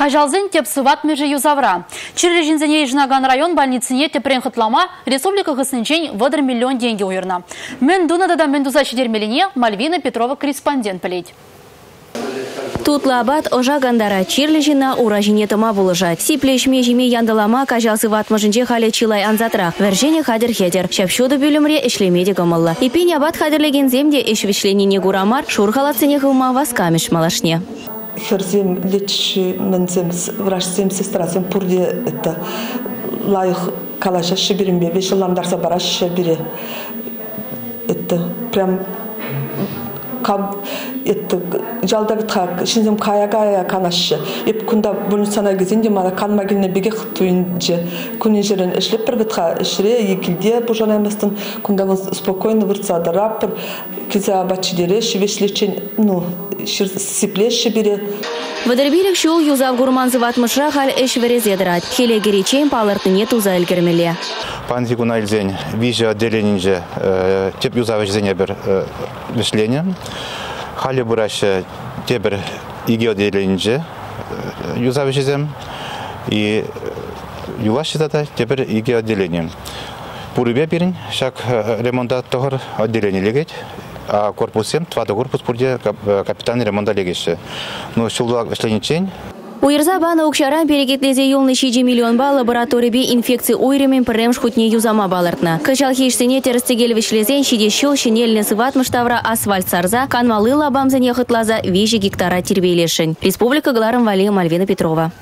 Кажалзын теп сыват меже юзавра. Чирлі жінзіне жинаган район больницыне тепрен хытлама республика хысынчен вадыр миллион деньги уйырна. Мен дунадада мен дуза шедермеліне Мальвина Петрова корреспондент білейді. Тут лабат ожа гандара чирлі жина ура жине тома булыжат. Сиплешме жиме яндалама кажалсы ватмыжынче хале чилай анзатра. Вержене хадер хедер. Шапшуды бүлімре ішлемеде гомылла. Ипин абат хадерлеген земде ішвишленіне гурамар шур халатсыне гылма васкамеш малашне. Херзем лечи мензем врачзем сестрасем пурде это. Лайық калаша шибиринбе вешеламдарса бараш бире это прям каб это жалда битха шинзем кая кая канашы еп кунда больницана кезенде мана канма келне беге туинже кунин жерен эшлеп бір битха эшре екилде бужанаймастын кунда спокойно вырца да раппер киза бачидере шивешлечен ну сиплеші бере Вадырбирек шул юзав гурман зыватмышра хал эш верезедрат. Хеле геречен палыртыне туза элгермеле. Пан зигуна илзен виже отделенинже теп юзав зене бер вишление. Хали бураше тебер иги отделенинже юзав жезем и юваш тата тебер иги отделение. Пурубе бирин шак ремонта тогар отделение легет а корпусем твада корпус пурде капитан ремонта легеше. Ну шулда эшленичен Уйрза бана укшаран перегетлезе юлны шиджи миллион ба лаборатории инфекции уйремен піррем шхутне юзама балыртна. Кыжал хейшсене терістегел вишлезен шиде шул шинельны сыватмыштавра асфальт сарза канмалы лабамзене хытлаза вежи гектара тербейлешін. Республика Галарым Вали Мальвина Петрова.